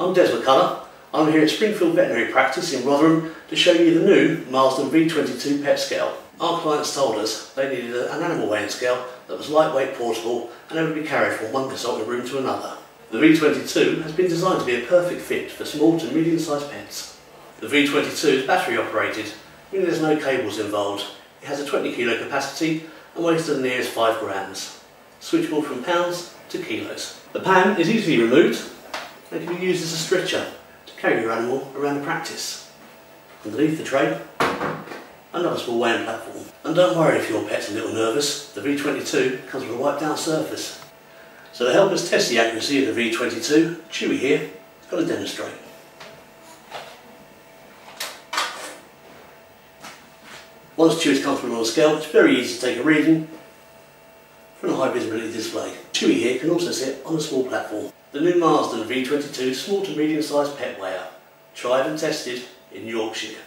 I'm Dez McCullagh. I'm here at Springfield Veterinary Practice in Rotherham to show you the new Marsden V22 pet scale. Our clients told us they needed an animal weighing scale that was lightweight, portable and able to be carried from one consulting room to another. The V22 has been designed to be a perfect fit for small to medium-sized pets. The V22 is battery operated, meaning there's no cables involved. It has a 20 kilo capacity and weighs to the nearest 5 grams. Switchable from pounds to kilos. The pan is easily removed and can be used as a stretcher to carry your animal around the practice. Underneath the tray, another small weighing platform. And don't worry if your pet's a little nervous, the V22 comes with a wipe down surface. So to help us test the accuracy of the V22, Chewy here is got to demonstrate. Once Chewy's comfortable on the scale, it's very easy to take a reading from a high visibility display. Chewy here can also sit on a small platform. The new Marsden V22 small to medium sized pet weigher, tried and tested in Yorkshire.